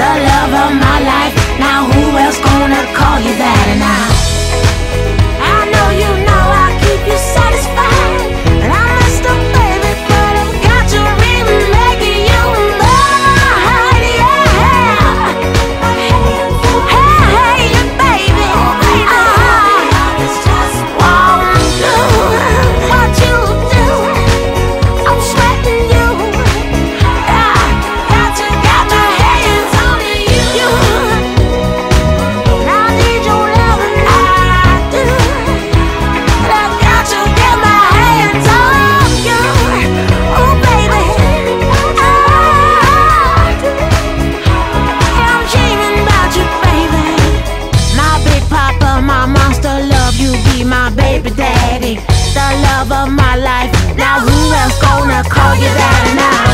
The love of my life. Now who else gonna call you that? the love of my life. Now who else gonna call you that now?